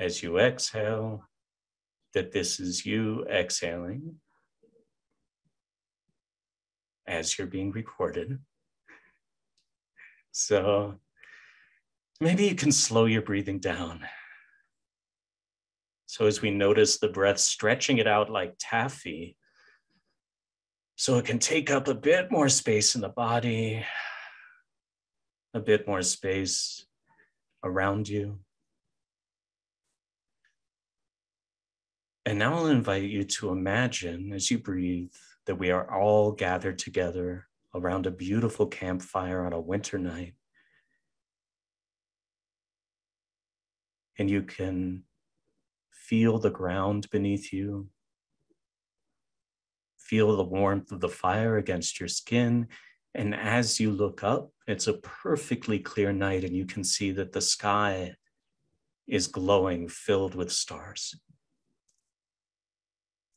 as you exhale that this is you exhaling as you're being recorded. So maybe you can slow your breathing down. So as we notice the breath stretching it out like taffy, so it can take up a bit more space in the body, a bit more space around you. And now I'll invite you to imagine as you breathe that we are all gathered together around a beautiful campfire on a winter night. And you can feel the ground beneath you, feel the warmth of the fire against your skin. And as you look up, it's a perfectly clear night, and you can see that the sky is glowing, filled with stars.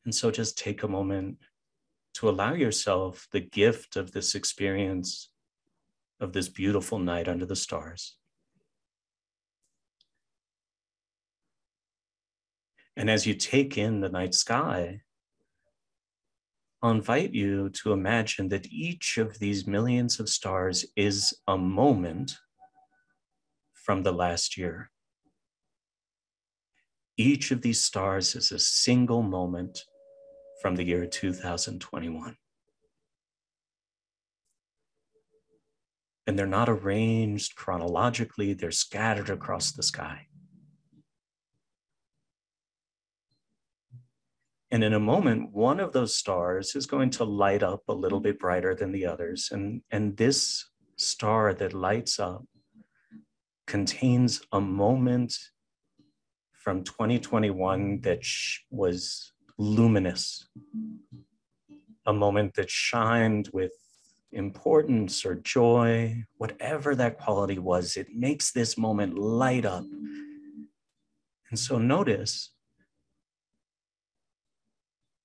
And so just take a moment to allow yourself the gift of this experience of this beautiful night under the stars. And as you take in the night sky, I'll invite you to imagine that each of these millions of stars is a moment from the last year. Each of these stars is a single moment from the year 2021. And they're not arranged chronologically, they're scattered across the sky. And in a moment, one of those stars is going to light up a little bit brighter than the others. And, and this star that lights up contains a moment from 2021 that was luminous, a moment that shined with importance or joy, whatever that quality was, it makes this moment light up. And so notice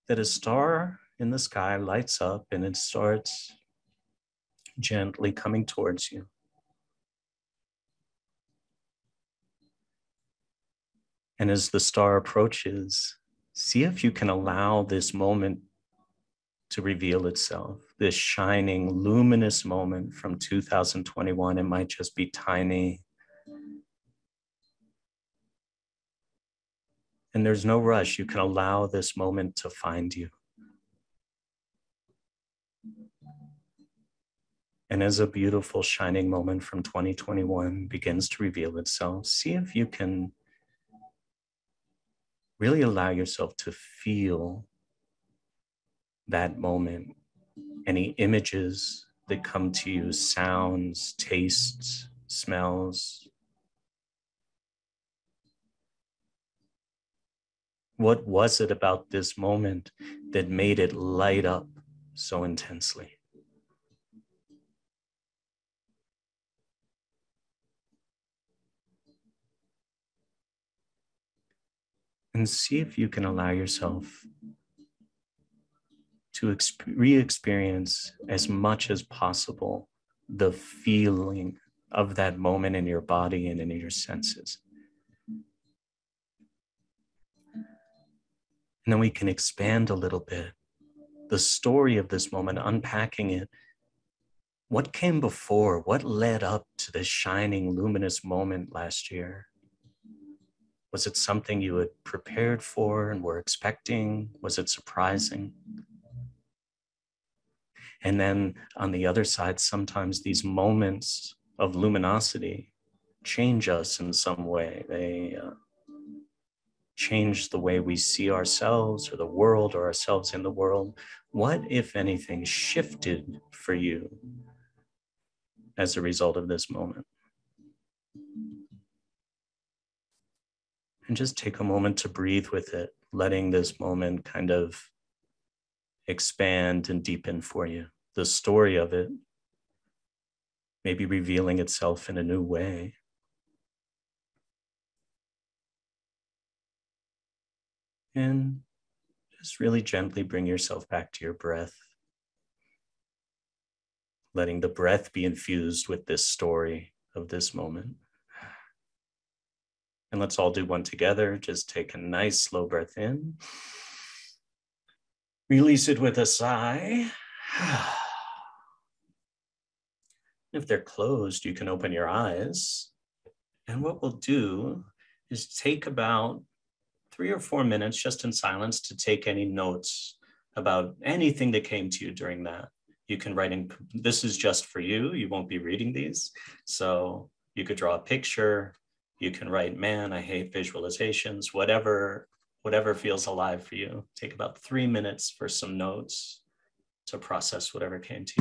that a star in the sky lights up and it starts gently coming towards you. And as the star approaches, see if you can allow this moment to reveal itself. This shining, luminous moment from 2021. It might just be tiny. And there's no rush. You can allow this moment to find you. And as a beautiful, shining moment from 2021 begins to reveal itself, see if you can really allow yourself to feel that moment, any images that come to you, sounds, tastes, smells. What was it about this moment that made it light up so intensely? And see if you can allow yourself to re experience as much as possible the feeling of that moment in your body and in your senses. And then we can expand a little bit the story of this moment, unpacking it. What came before? What led up to this shining, luminous moment last year? Was it something you had prepared for and were expecting? Was it surprising? And then on the other side, sometimes these moments of luminosity change us in some way. They uh, change the way we see ourselves or the world or ourselves in the world. What, if anything, shifted for you as a result of this moment? And just take a moment to breathe with it, letting this moment kind of expand and deepen for you. The story of it maybe revealing itself in a new way. And just really gently bring yourself back to your breath. Letting the breath be infused with this story of this moment. And let's all do one together. Just take a nice slow breath in. Release it with a sigh. If they're closed, you can open your eyes. And what we'll do is take about three or four minutes just in silence to take any notes about anything that came to you during that. You can write in, this is just for you. You won't be reading these. So you could draw a picture. You can write, man, I hate visualizations, whatever, whatever feels alive for you. Take about three minutes for some notes to process whatever came to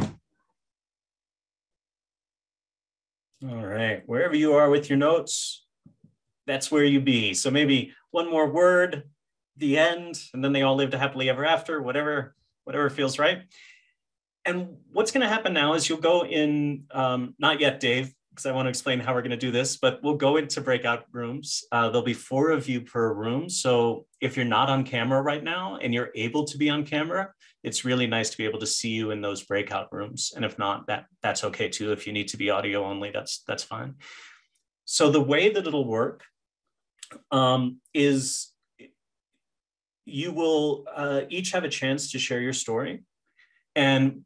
you. All right, wherever you are with your notes, that's where you be. So maybe one more word, the end, and then they all lived happily ever after, whatever, whatever feels right. And what's going to happen now is you'll go in, um, not yet, Dave, because I want to explain how we're going to do this, but we'll go into breakout rooms. Uh, there'll be four of you per room. So if you're not on camera right now and you're able to be on camera, it's really nice to be able to see you in those breakout rooms. And if not, that that's okay too. If you need to be audio only, that's that's fine. So the way that it'll work um, is you will uh, each have a chance to share your story. And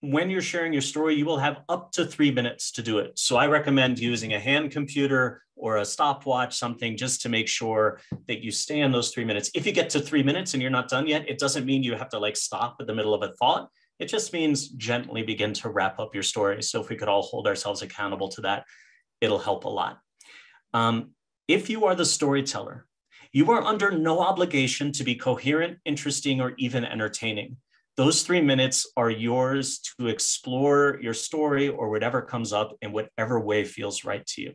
when you're sharing your story, you will have up to three minutes to do it. So I recommend using a hand computer or a stopwatch, something just to make sure that you stay on those three minutes. If you get to three minutes and you're not done yet, it doesn't mean you have to like stop at the middle of a thought. It just means gently begin to wrap up your story. So if we could all hold ourselves accountable to that, it'll help a lot. Um, if you are the storyteller, you are under no obligation to be coherent, interesting, or even entertaining. Those three minutes are yours to explore your story or whatever comes up in whatever way feels right to you.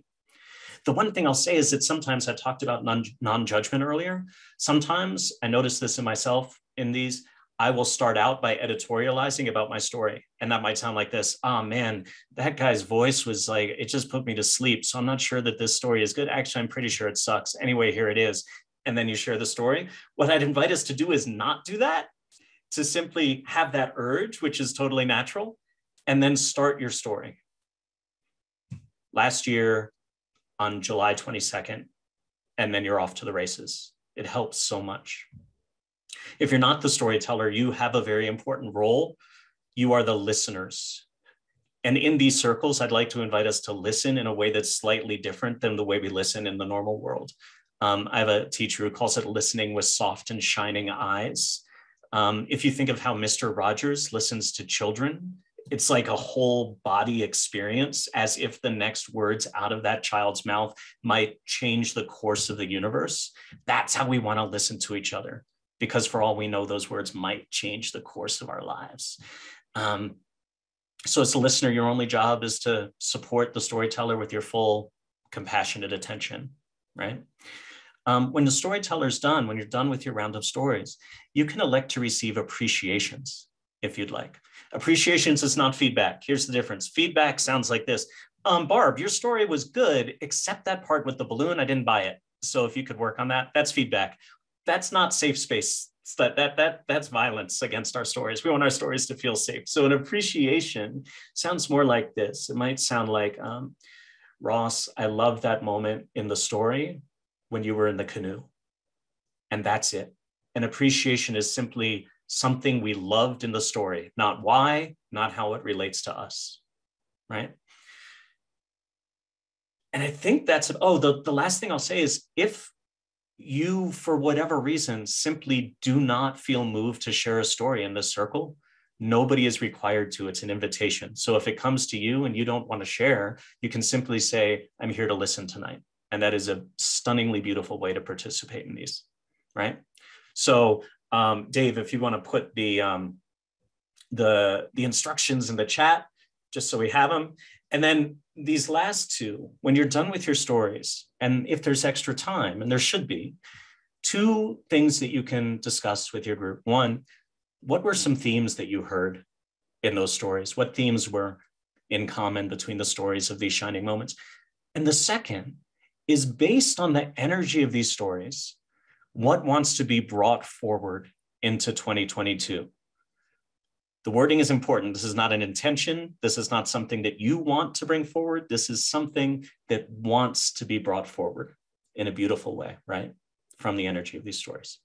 The one thing I'll say is that sometimes I talked about non judgment earlier. Sometimes I notice this in myself in these. I will start out by editorializing about my story. And that might sound like this oh man, that guy's voice was like, it just put me to sleep. So I'm not sure that this story is good. Actually, I'm pretty sure it sucks. Anyway, here it is. And then you share the story. What I'd invite us to do is not do that to simply have that urge, which is totally natural, and then start your story. Last year on July 22nd, and then you're off to the races. It helps so much. If you're not the storyteller, you have a very important role. You are the listeners. And in these circles, I'd like to invite us to listen in a way that's slightly different than the way we listen in the normal world. Um, I have a teacher who calls it listening with soft and shining eyes. Um, if you think of how Mr. Rogers listens to children, it's like a whole body experience, as if the next words out of that child's mouth might change the course of the universe. That's how we want to listen to each other, because for all we know, those words might change the course of our lives. Um, so, as a listener, your only job is to support the storyteller with your full compassionate attention, right? Um, when the storyteller's done, when you're done with your round of stories, you can elect to receive appreciations if you'd like. Appreciations is not feedback. Here's the difference. Feedback sounds like this. Um, Barb, your story was good, except that part with the balloon, I didn't buy it. So if you could work on that, that's feedback. That's not safe space. That, that, that, that's violence against our stories. We want our stories to feel safe. So an appreciation sounds more like this. It might sound like, um, Ross, I love that moment in the story when you were in the canoe. And that's it. An appreciation is simply something we loved in the story, not why, not how it relates to us, right? And I think that's, oh, the, the last thing I'll say is if you, for whatever reason, simply do not feel moved to share a story in this circle, nobody is required to. It's an invitation. So if it comes to you and you don't want to share, you can simply say, I'm here to listen tonight. And that is a stunningly beautiful way to participate in these, right? So um, Dave, if you want to put the, um, the, the instructions in the chat, just so we have them. And then these last two, when you're done with your stories, and if there's extra time, and there should be, two things that you can discuss with your group. One, what were some themes that you heard in those stories? What themes were in common between the stories of these shining moments? And the second is based on the energy of these stories, what wants to be brought forward into 2022? The wording is important. This is not an intention. This is not something that you want to bring forward. This is something that wants to be brought forward. in a beautiful way, right? From the energy of these stories.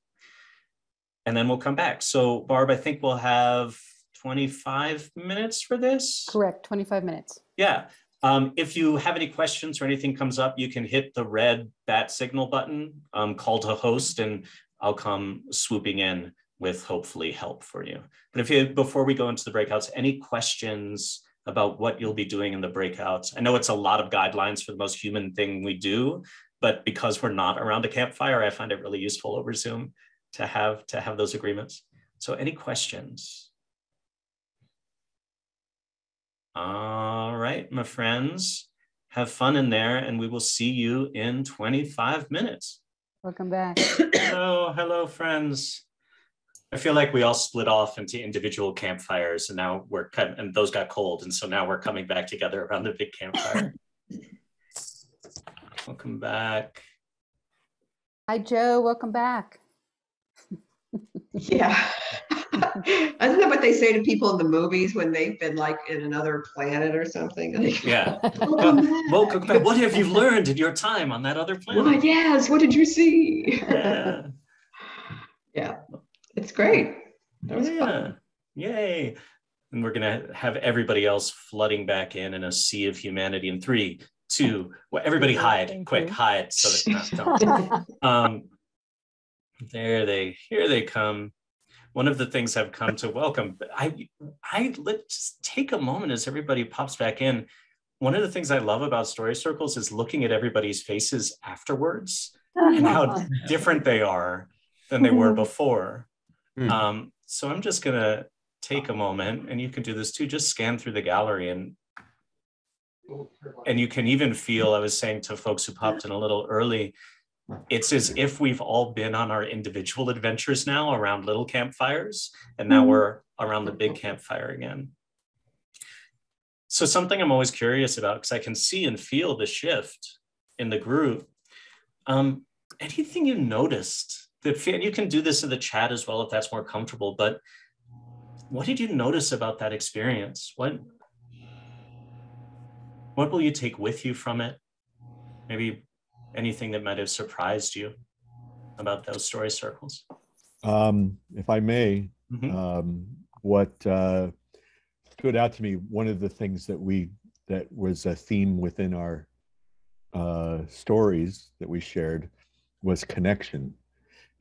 And then we'll come back. So, Barb, I think we'll have 25 minutes for this. Correct, 25 minutes. Yeah. Um, if you have any questions or anything comes up, you can hit the red bat signal button, um, call to host, and I'll come swooping in with hopefully help for you. But if you, before we go into the breakouts, any questions about what you'll be doing in the breakouts? I know it's a lot of guidelines for the most human thing we do, but because we're not around a campfire, I find it really useful over Zoom to have to have those agreements. So any questions? All right, my friends, have fun in there and we will see you in 25 minutes. Welcome back. hello, hello, friends. I feel like we all split off into individual campfires and now we're kind of, and those got cold. And so now we're coming back together around the big campfire. Welcome back. Hi, Joe. Welcome back. yeah. Isn't that what they say to people in the movies when they've been like in another planet or something? yeah. Welcome back. Welcome back. What have you learned in your time on that other planet? Well, yes. What did you see? Yeah. yeah. It's great. That was yeah. fun. Yay. And we're going to have everybody else flooding back in in a sea of humanity in three, two, well, everybody hide, Thank quick, you. hide. So that, no, um, there they, here they come. One of the things I've come to welcome, I, I let's take a moment as everybody pops back in. One of the things I love about story circles is looking at everybody's faces afterwards and how different they are than they were mm-hmm. before. Mm. Um, so I'm just going to take a moment, and you can do this too. Just scan through the gallery and and you can even feel. I was saying to folks who popped in a little early, it's as if we've all been on our individual adventures now around little campfires, and now mm-hmm. we're around the big campfire again. So something I'm always curious about because I can see and feel the shift in the group. Um, anything you noticed that you can do this in the chat as well if that's more comfortable but what did you notice about that experience what what will you take with you from it maybe anything that might have surprised you about those story circles um, if i may mm-hmm. um, what uh, stood out to me one of the things that we that was a theme within our uh, stories that we shared was connection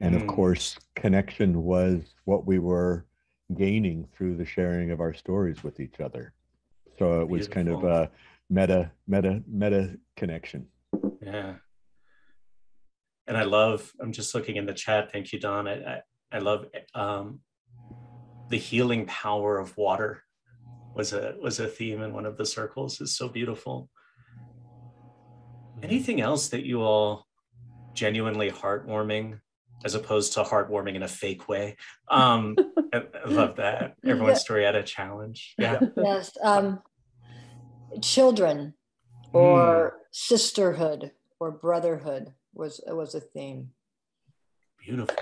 and of mm. course, connection was what we were gaining through the sharing of our stories with each other. So it was Beautiful. kind of a meta, meta, meta connection. Yeah. And I love, I'm just looking in the chat. Thank you, Don. I, I, I love um, the healing power of water was a was a theme in one of the circles. is so beautiful. Anything else that you all genuinely heartwarming as opposed to heartwarming in a fake way. Um, I, I, love that. Everyone's yeah. story had a challenge. Yeah. Yes. Um, children or mm. sisterhood or brotherhood was it was a theme. Beautiful.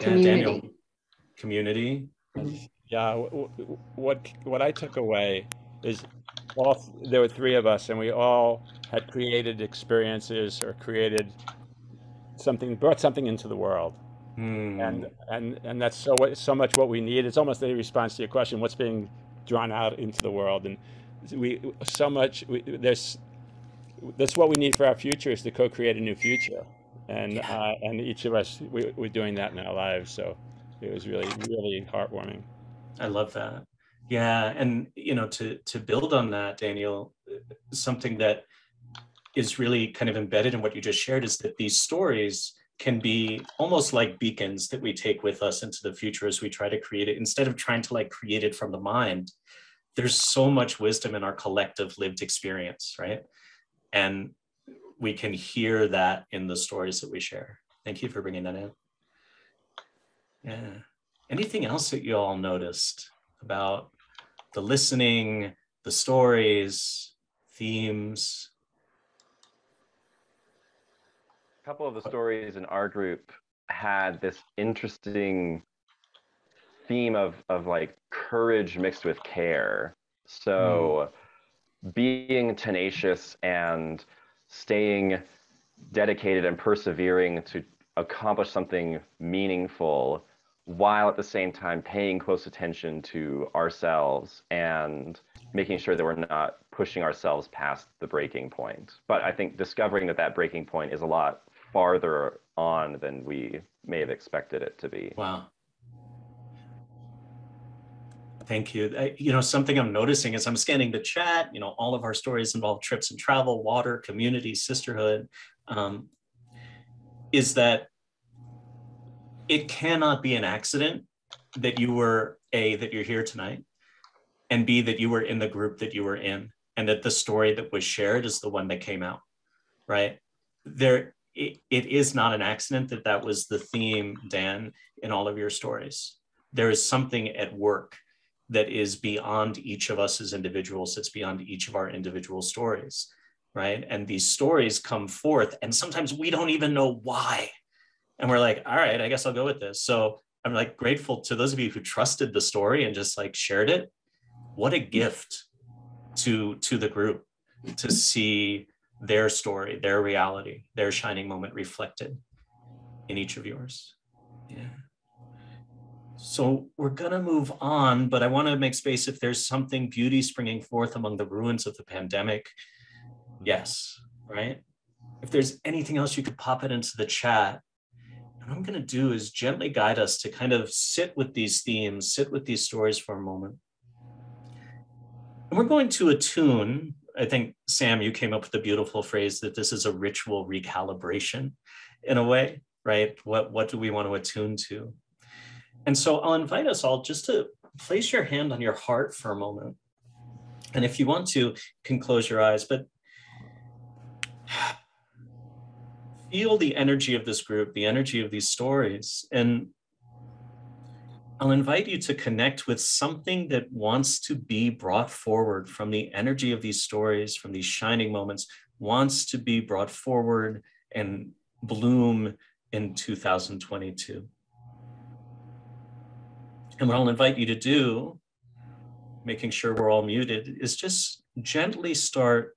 Yeah. Daniel. Community. Yeah. What what I took away is all there were three of us, and we all had created experiences or created something brought something into the world mm. and and and that's so so much what we need it's almost a response to your question what's being drawn out into the world and we so much we, there's that's what we need for our future is to co-create a new future. And yeah. uh, and each of us we, we're doing that in our lives. So it was really really heartwarming. I love that. Yeah. And you know to to build on that daniel something that is really kind of embedded in what you just shared is that these stories can be almost like beacons that we take with us into the future as we try to create it. Instead of trying to like create it from the mind there's so much wisdom in our collective lived experience right and we can hear that in the stories that we share thank you for bringing that in yeah anything else that you all noticed about the listening the stories themes a couple of the stories in our group had this interesting theme of of like courage mixed with care. So mm. Being tenacious and staying dedicated and persevering to accomplish something meaningful while at the same time paying close attention to ourselves and making sure that we're not pushing ourselves past the breaking point. But I think discovering that that breaking point is a lot farther on than we may have expected it to be. Wow. Thank you. I, you know, something I'm noticing as I'm scanning the chat, you know, all of our stories involve trips and travel, water, community, sisterhood, um, is that it cannot be an accident that you were A, that you're here tonight, and B, that you were in the group that you were in, and that the story that was shared is the one that came out, right? There, it, it is not an accident that that was the theme, Dan, in all of your stories. There is something at work that is beyond each of us as individuals, that's beyond each of our individual stories, right? And these stories come forth, and sometimes we don't even know why. And we're like, all right, I guess I'll go with this. So I'm like grateful to those of you who trusted the story and just like shared it. What a gift to to the group to see their story, their reality, their shining moment reflected in each of yours. Yeah. So we're going to move on, but I want to make space if there's something beauty springing forth among the ruins of the pandemic. Yes, right? If there's anything else, you could pop it into the chat. What I'm going to do is gently guide us to kind of sit with these themes, sit with these stories for a moment. And we're going to attune. I think, Sam, you came up with the beautiful phrase that this is a ritual recalibration in a way, right? What, what do we want to attune to? And so I'll invite us all just to place your hand on your heart for a moment. And if you want to, you can close your eyes, but feel the energy of this group, the energy of these stories. And I'll invite you to connect with something that wants to be brought forward from the energy of these stories, from these shining moments, wants to be brought forward and bloom in 2022. And what I'll invite you to do, making sure we're all muted, is just gently start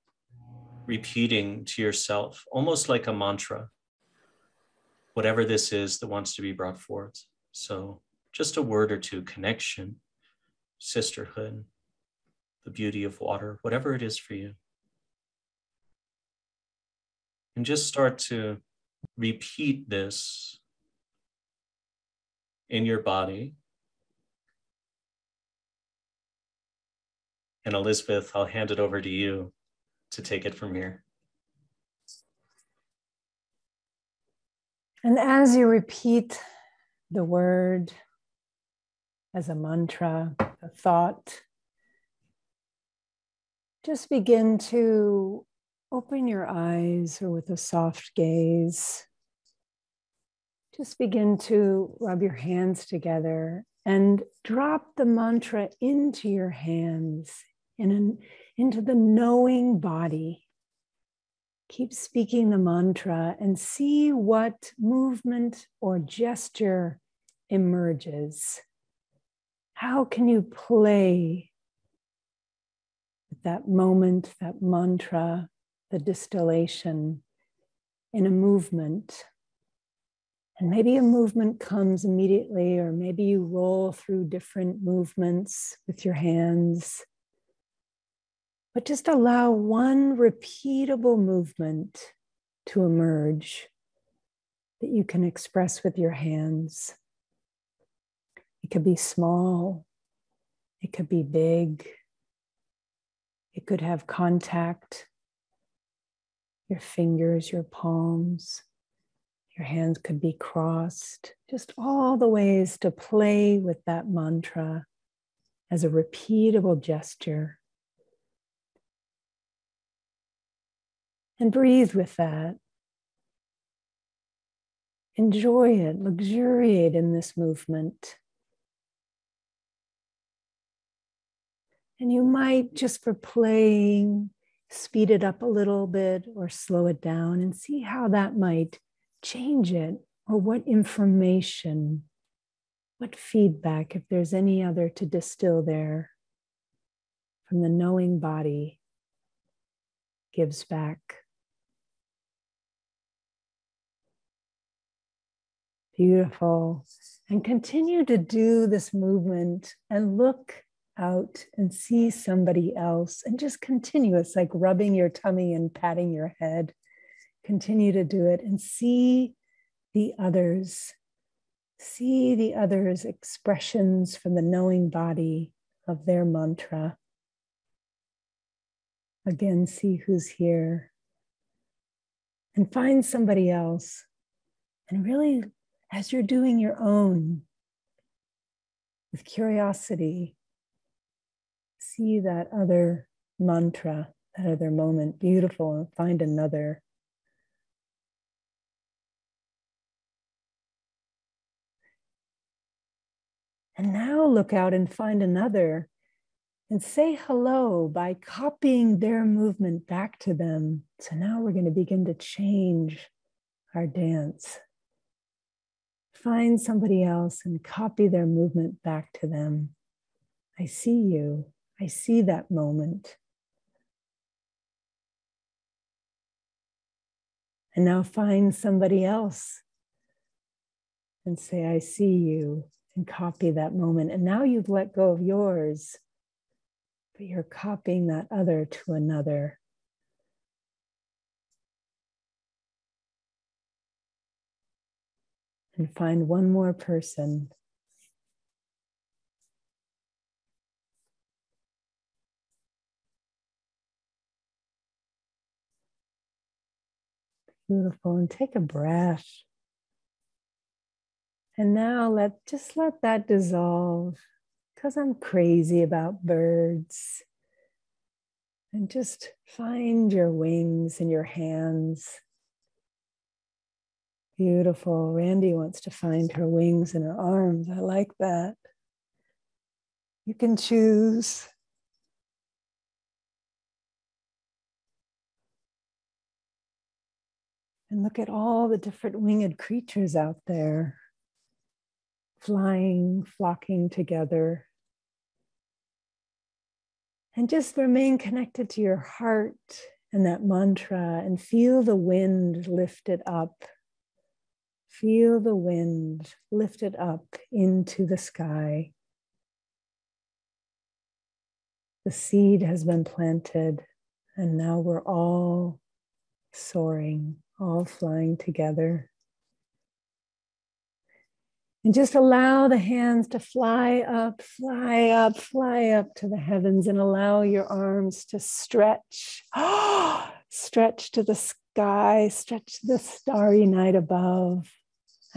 repeating to yourself, almost like a mantra, whatever this is that wants to be brought forth. So just a word or two connection, sisterhood, the beauty of water, whatever it is for you. And just start to repeat this in your body And Elizabeth, I'll hand it over to you to take it from here. And as you repeat the word as a mantra, a thought, just begin to open your eyes or with a soft gaze. Just begin to rub your hands together and drop the mantra into your hands in an, into the knowing body. Keep speaking the mantra and see what movement or gesture emerges. How can you play with that moment, that mantra, the distillation in a movement? And maybe a movement comes immediately, or maybe you roll through different movements with your hands but just allow one repeatable movement to emerge that you can express with your hands. It could be small, it could be big, it could have contact. Your fingers, your palms, your hands could be crossed, just all the ways to play with that mantra as a repeatable gesture. And breathe with that. Enjoy it, luxuriate in this movement. And you might, just for playing, speed it up a little bit or slow it down and see how that might change it or what information, what feedback, if there's any other to distill there from the knowing body, gives back. Beautiful. And continue to do this movement and look out and see somebody else and just continue. It's like rubbing your tummy and patting your head. Continue to do it and see the others. See the others' expressions from the knowing body of their mantra. Again, see who's here. And find somebody else. And really, as you're doing your own, with curiosity, see that other mantra, that other moment, beautiful, and find another. And now look out and find another and say hello by copying their movement back to them. So now we're going to begin to change our dance. Find somebody else and copy their movement back to them. I see you. I see that moment. And now find somebody else and say, I see you, and copy that moment. And now you've let go of yours, but you're copying that other to another. And find one more person Beautiful. And take a breath. And now let just let that dissolve because I'm crazy about birds. And just find your wings and your hands. Beautiful. Randy wants to find her wings and her arms. I like that. You can choose. And look at all the different winged creatures out there, flying, flocking together. And just remain connected to your heart and that mantra and feel the wind lift it up. Feel the wind lift it up into the sky. The seed has been planted, and now we're all soaring all flying together. And just allow the hands to fly up, fly up, fly up to the heavens, and allow your arms to stretch. stretch to the sky, stretch to the starry night above.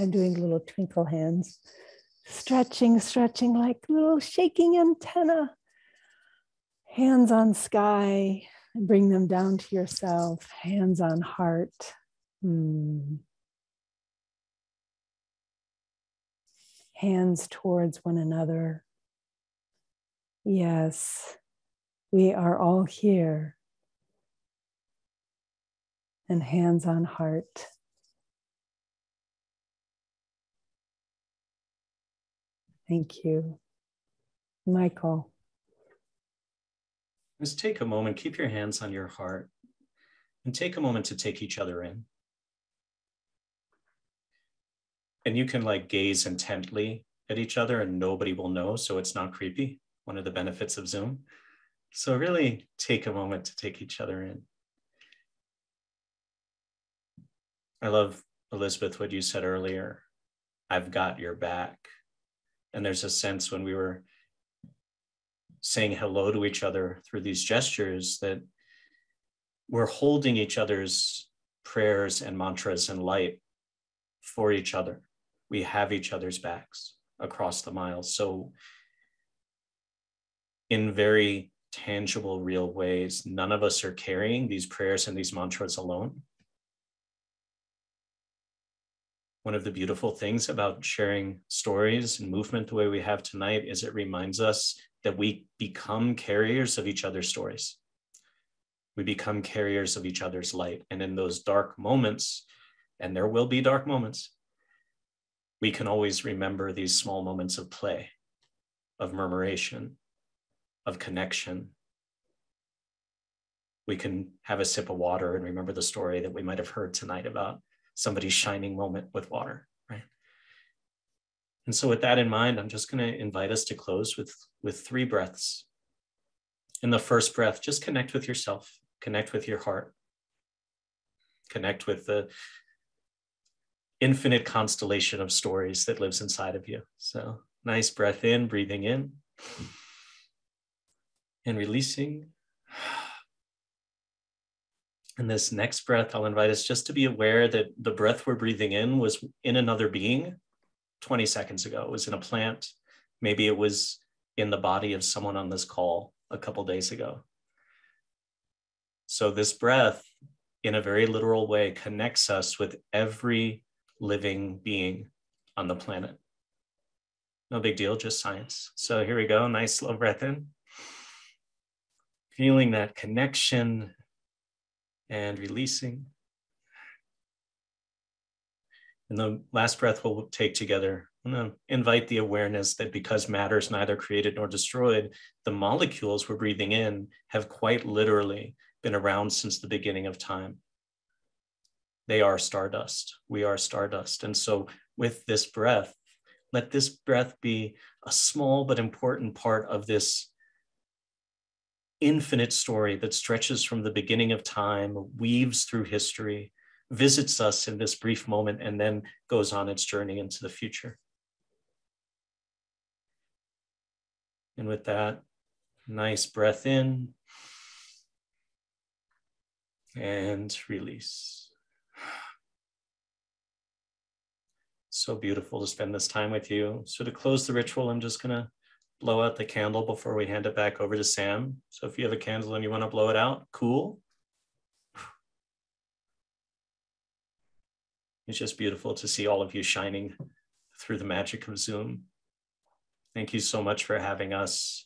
I'm doing little twinkle hands, stretching, stretching like little shaking antenna. Hands on sky, bring them down to yourself, hands on heart. Hmm. Hands towards one another. Yes, we are all here. And hands on heart. Thank you. Michael. Just take a moment, keep your hands on your heart, and take a moment to take each other in. and you can like gaze intently at each other and nobody will know so it's not creepy one of the benefits of zoom so really take a moment to take each other in i love elizabeth what you said earlier i've got your back and there's a sense when we were saying hello to each other through these gestures that we're holding each other's prayers and mantras and light for each other we have each other's backs across the miles. So, in very tangible, real ways, none of us are carrying these prayers and these mantras alone. One of the beautiful things about sharing stories and movement the way we have tonight is it reminds us that we become carriers of each other's stories. We become carriers of each other's light. And in those dark moments, and there will be dark moments, we can always remember these small moments of play, of murmuration, of connection. We can have a sip of water and remember the story that we might have heard tonight about somebody's shining moment with water, right? And so with that in mind, I'm just going to invite us to close with, with three breaths. In the first breath, just connect with yourself, connect with your heart, connect with the infinite constellation of stories that lives inside of you. So nice breath in, breathing in and releasing. And this next breath, I'll invite us just to be aware that the breath we're breathing in was in another being 20 seconds ago. It was in a plant. Maybe it was in the body of someone on this call a couple days ago. So, this breath, in a very literal way, connects us with every living being on the planet. No big deal, just science. So, here we go. Nice slow breath in. Feeling that connection and releasing. And the last breath we'll take together. Invite the awareness that because matter is neither created nor destroyed, the molecules we're breathing in have quite literally been around since the beginning of time. They are stardust. We are stardust. And so, with this breath, let this breath be a small but important part of this infinite story that stretches from the beginning of time, weaves through history, visits us in this brief moment, and then goes on its journey into the future. And with that, nice breath in and release. So beautiful to spend this time with you. So, to close the ritual, I'm just going to blow out the candle before we hand it back over to Sam. So if you have a candle and you want to blow it out, cool. It's just beautiful to see all of you shining through the magic of Zoom. Thank you so much for having us.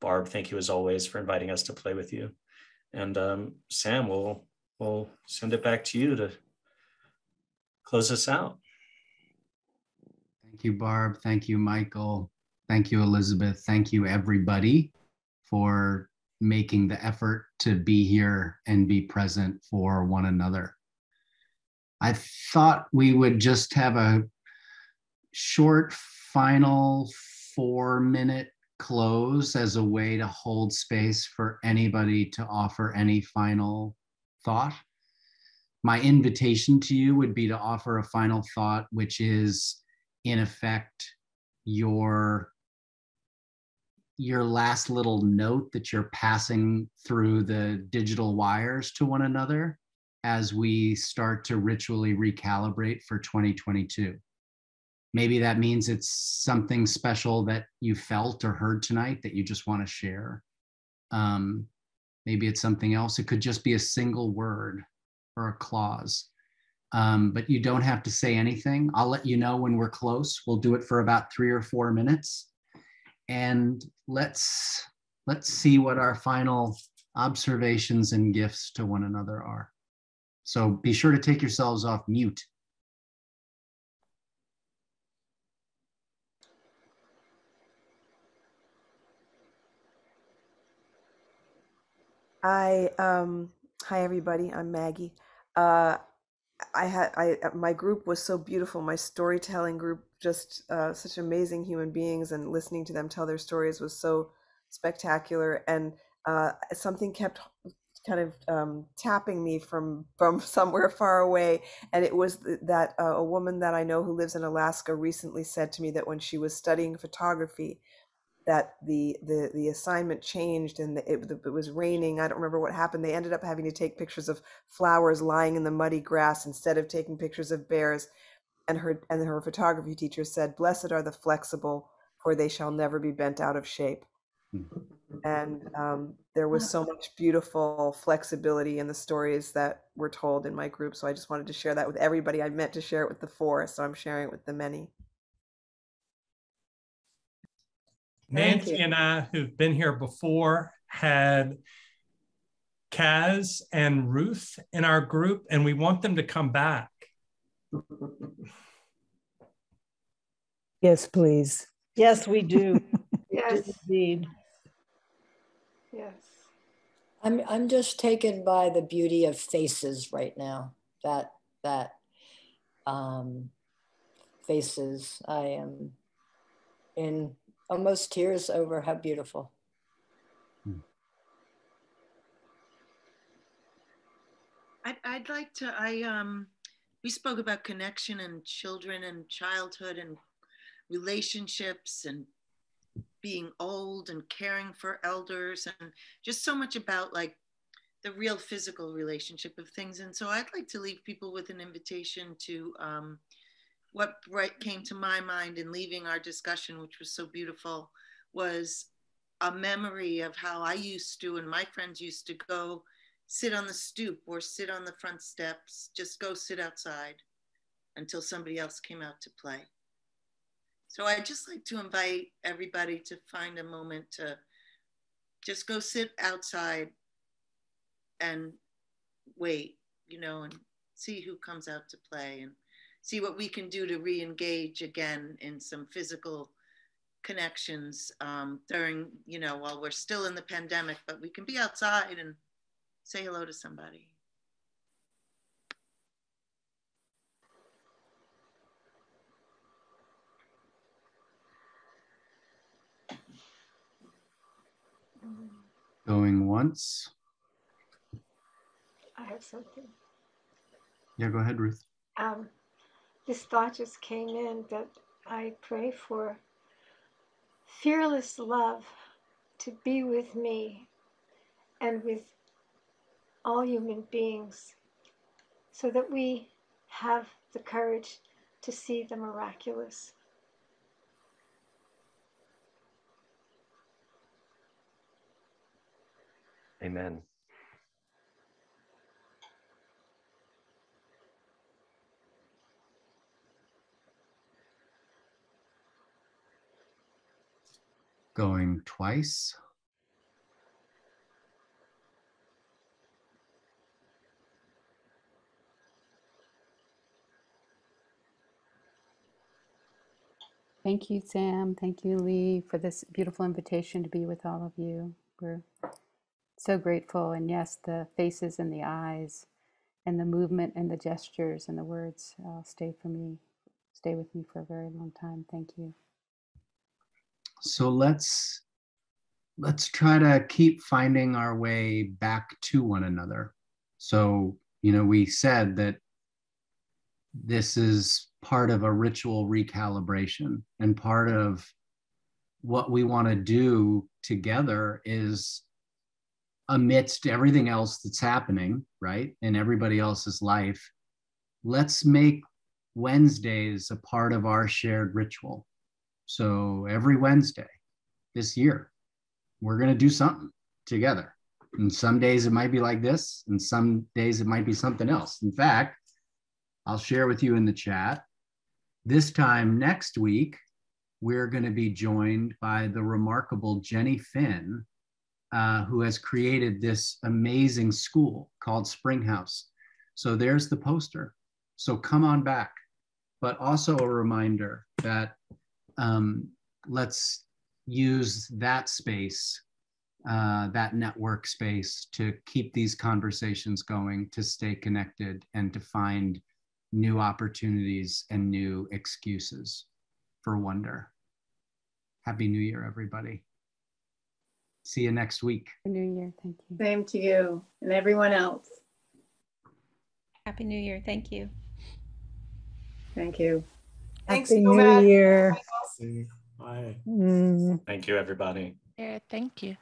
Barb, thank you as always for inviting us to play with you. And um, Sam, we'll, we'll send it back to you to close us out. Thank you, Barb. Thank you, Michael. Thank you, Elizabeth. Thank you, everybody, for making the effort to be here and be present for one another. I thought we would just have a short final four minute close as a way to hold space for anybody to offer any final thought. My invitation to you would be to offer a final thought, which is, in effect, your your last little note that you're passing through the digital wires to one another as we start to ritually recalibrate for 2022. Maybe that means it's something special that you felt or heard tonight that you just want to share. Um, maybe it's something else. It could just be a single word or a clause. Um, but you don't have to say anything. I'll let you know when we're close. We'll do it for about three or four minutes and let's let's see what our final observations and gifts to one another are. So be sure to take yourselves off mute. I um hi everybody. I'm Maggie. Uh I had I my group was so beautiful. My storytelling group, just uh, such amazing human beings, and listening to them tell their stories was so spectacular. And uh, something kept kind of um, tapping me from from somewhere far away, and it was th- that uh, a woman that I know who lives in Alaska recently said to me that when she was studying photography, that the the the assignment changed and it, it was raining i don't remember what happened they ended up having to take pictures of flowers lying in the muddy grass instead of taking pictures of bears and her and her photography teacher said blessed are the flexible for they shall never be bent out of shape. And um, there was so much beautiful flexibility in the stories that were told in my group so i just wanted to share that with everybody. I meant to share it with the four so i'm sharing it with the many. Nancy and I, who've been here before, had Kaz and Ruth in our group, and we want them to come back. Yes, please. Yes, we do. yes, indeed. Yes. I'm I'm just taken by the beauty of faces right now. That that um, faces. I am in almost tears over how beautiful. I'd, I'd like to, I, um, we spoke about connection and children and childhood and relationships and being old and caring for elders and just so much about like the real physical relationship of things. And so I'd like to leave people with an invitation to um, what right came to my mind in leaving our discussion, which was so beautiful, was a memory of how I used to and my friends used to go sit on the stoop or sit on the front steps, just go sit outside until somebody else came out to play. So I'd just like to invite everybody to find a moment to just go sit outside and wait, you know, and see who comes out to play and see what we can do to re-engage again in some physical connections um, during, you know, while we're still in the pandemic, but we can be outside and say hello to somebody. Going once. I have something. Yeah, go ahead, Ruth. Um, this thought just came in that I pray for fearless love to be with me and with all human beings so that we have the courage to see the miraculous. Amen. Going twice. Thank you, Sam. Thank you, Lee, for this beautiful invitation to be with all of you. We're so grateful. And yes, the faces and the eyes and the movement and the gestures and the words uh, stay for me, stay with me for a very long time. Thank you. So let's let's try to keep finding our way back to one another. So, you know, we said that this is part of a ritual recalibration. And part of what we want to do together is amidst everything else that's happening right in everybody else's life let's make wednesdays a part of our shared ritual. So every wednesday this year we're going to do something together. And some days it might be like this and some days it might be something else. In fact I'll share with you in the chat. This time next week, we're going to be joined by the remarkable Jenny Finn, uh, who has created this amazing school called Springhouse. So there's the poster. So come on back. But also a reminder that um, let's use that space, uh, that network space to keep these conversations going, to stay connected, and to find new opportunities and new excuses for wonder. Happy New Year, everybody. See you next week. Happy New Year. Thank you. Same to you and everyone else. Happy New Year. Thank you. Thank you. Thanks Happy New Year. Bye. Mm. Thank you, everybody. Yeah, thank you.